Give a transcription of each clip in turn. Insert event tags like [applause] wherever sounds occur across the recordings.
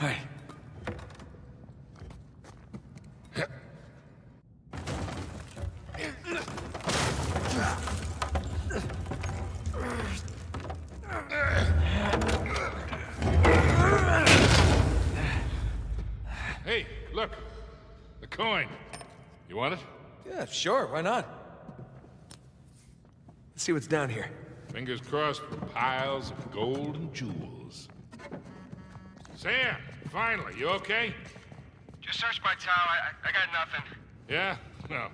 Right. Hey, look. The coin. You want it? Yeah, sure, why not? Let's see what's down here. Fingers crossed for piles of gold and jewels. Sam, finally, you okay? Just searched my tower. I, I got nothing. Yeah? No.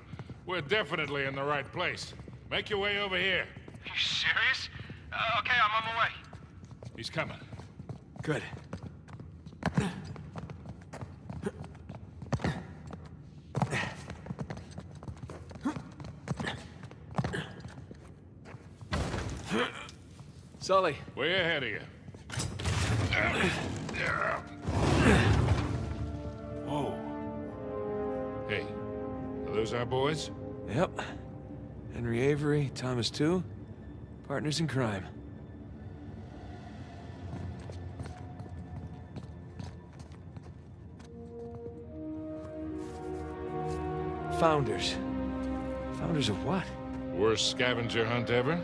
We're definitely in the right place. Make your way over here. Are you serious? Uh, okay, I'm on my way. He's coming. Good. Sully, Way ahead of you. Our boys? Yep. Henry Avery, Thomas Tew. Partners in crime. Founders. Founders of what? Worst scavenger hunt ever?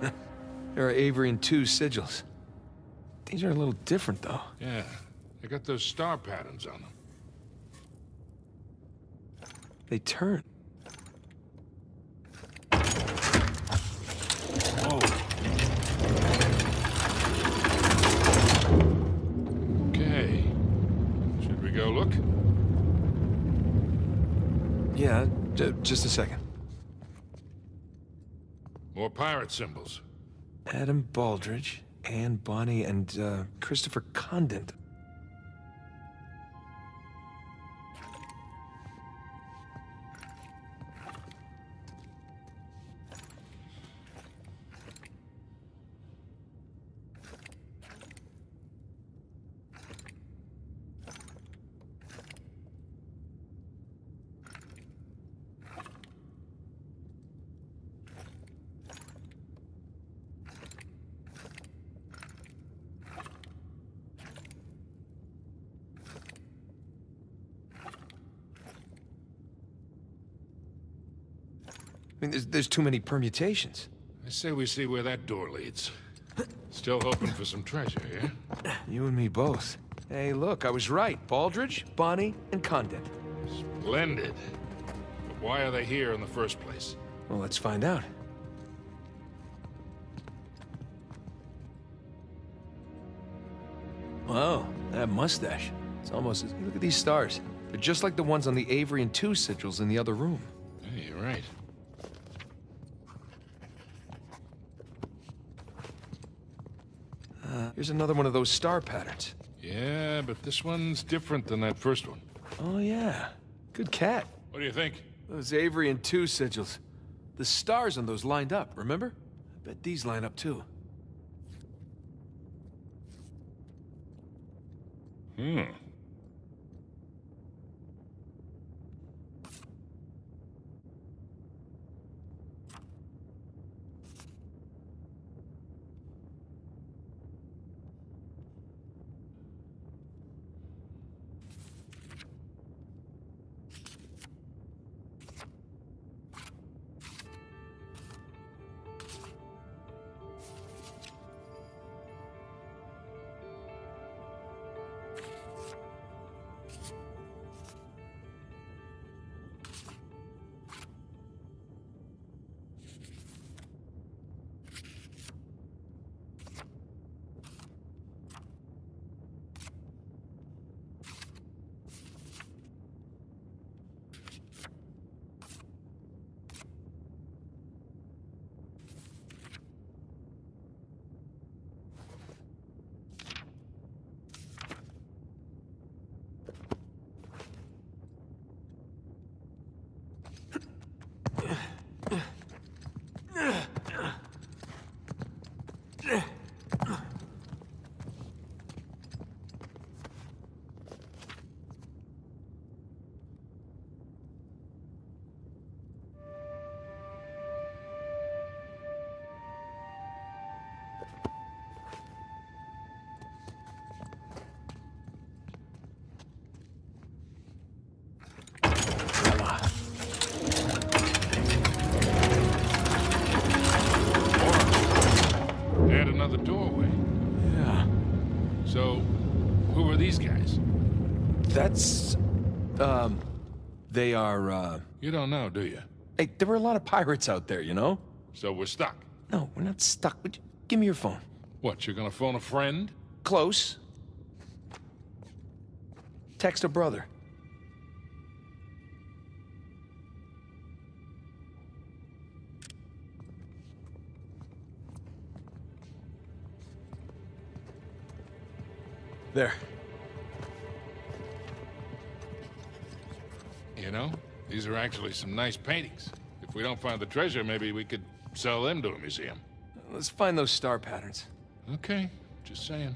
[laughs] There are Avery and Tew sigils. These are a little different, though. Yeah. They got those star patterns on them. They turn. Whoa. Okay. Should we go look? Yeah, just a second. More pirate symbols. Adam Baldridge, Anne Bonny, and uh, Christopher Condent. Mean, there's, there's too many permutations. I say we see where that door leads. Still hoping for some treasure, yeah? You and me both. Hey, look, I was right. Baldridge, Bonny, and Condent. Splendid. But why are they here in the first place? Well, let's find out. Wow, that mustache. It's almost as... Look at these stars. They're just like the ones on the Avery and Tew sigils in the other room. Hey, you're right. Uh, here's another one of those star patterns. Yeah, but this one's different than that first one. Oh, yeah. Good cat. What do you think? Those Avery and Tew sigils. The stars on those lined up, remember? I bet these line up too. Hmm. Ugh! These guys? That's... Um... They are, uh... You don't know, do you? Hey, there were a lot of pirates out there, you know? So we're stuck. No, we're not stuck. Give me your phone. What, you're gonna phone a friend? Close. Text a brother. There. You know, these are actually some nice paintings. If we don't find the treasure, maybe we could sell them to a museum. Let's find those star patterns. Okay, just saying.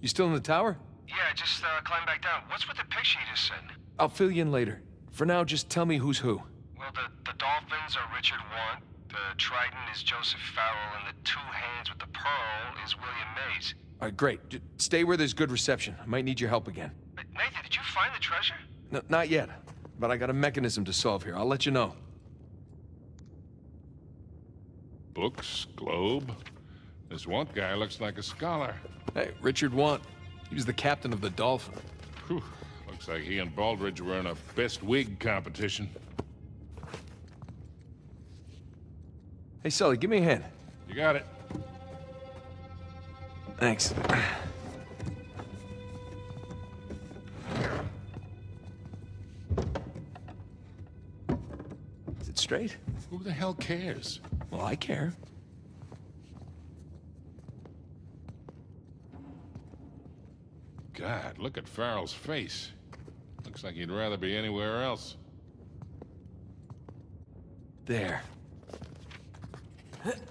You still in the tower? Yeah, just uh, climb back down. What's with the picture you just sent? I'll fill you in later. For now, just tell me who's who. Well, the, the dolphins are Richard Want, the trident is Joseph Farrell, and the two hands with the pearl is William Mayes. All right, great. J- stay where there's good reception. I might need your help again. But Nathan, did you find the treasure? N- not yet, but I got a mechanism to solve here. I'll let you know. Books, globe. This one guy looks like a scholar. Hey, Richard Want. He was the captain of the Dolphin. Whew. Looks like he and Baldridge were in a best wig competition. Hey, Sully, give me a hand. You got it. Thanks. Is it straight? Who the hell cares? Well, I care. God, look at Farrell's face. Looks like he'd rather be anywhere else. There. [laughs]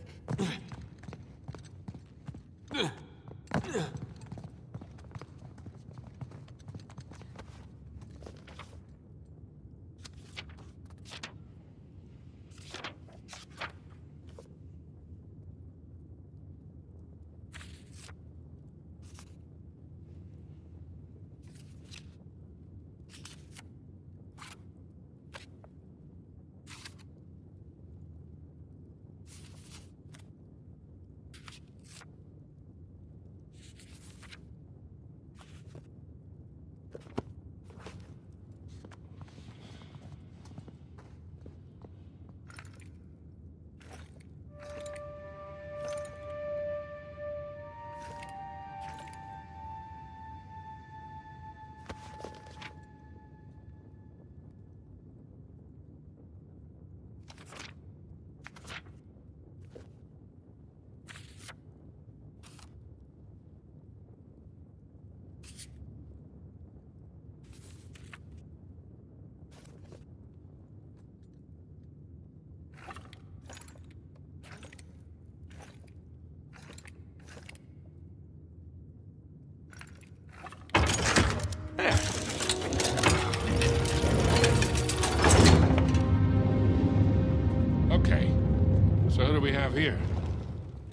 have here?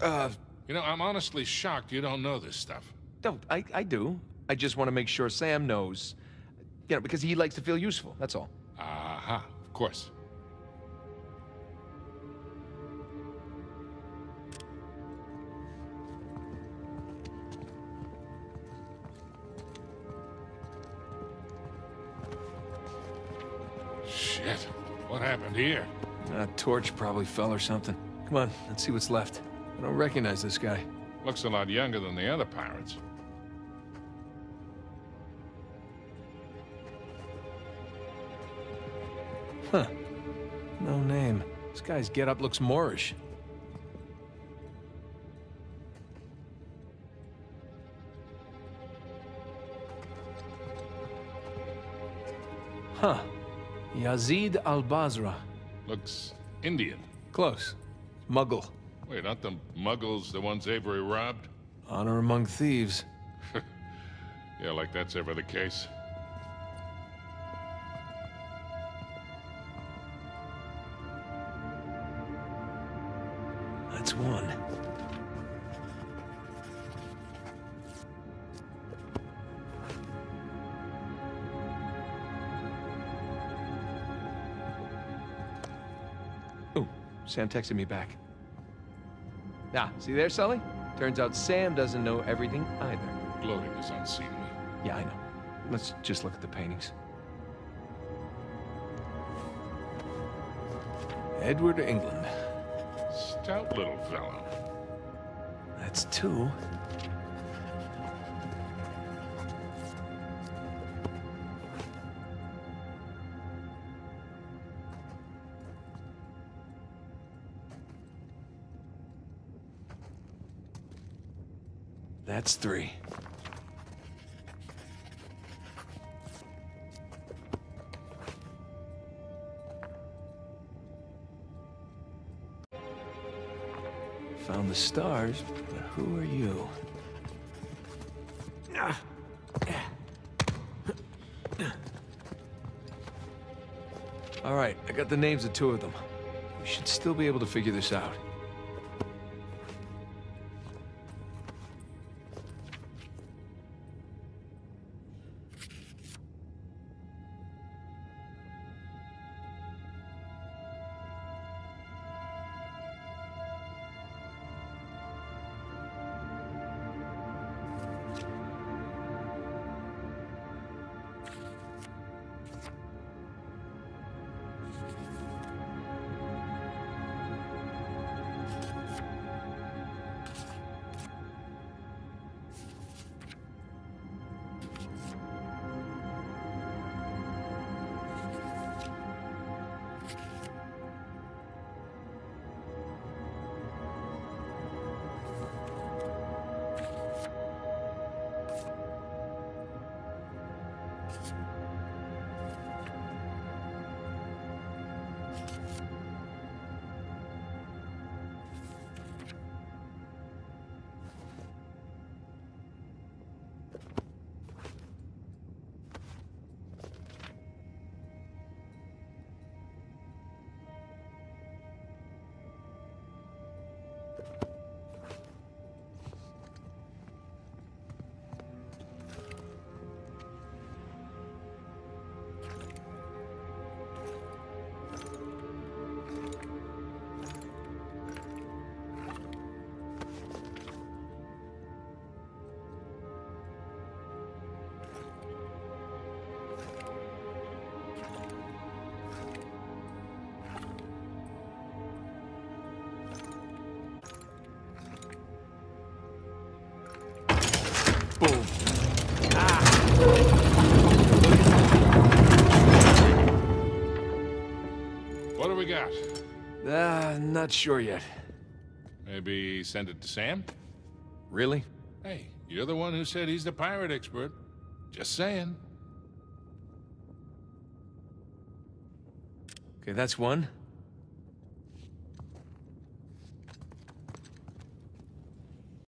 Uh, You know, I'm honestly shocked you don't know this stuff. no, I, I do. I just want to make sure Sam knows. You know, because he likes to feel useful, that's all. Aha, of course. Shit. What happened here? A torch probably fell or something. Come on, let's see what's left. I don't recognize this guy. Looks a lot younger than the other pirates. Huh. No name. This guy's getup looks Moorish. Huh. Yazid al-Basra. Looks Indian. Close. Mughal. Wait, aren't the Mughals the ones Avery robbed? Honor among thieves. [laughs] Yeah, like that's ever the case. Sam texted me back. Nah, see there, Sully? Turns out Sam doesn't know everything either. Gloating is unseemly. Yeah, I know. Let's just look at the paintings. Edward England. Stout little fellow. That's two. That's three. Found the stars, but who are you? All right, I got the names of two of them. We should still be able to figure this out. What do we got? Uh, not sure yet. Maybe send it to Sam? Really? Hey, you're the one who said he's the pirate expert. Just saying. Okay, that's one.